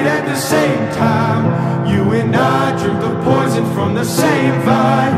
at the same time. You and I drink the poison from the same vine.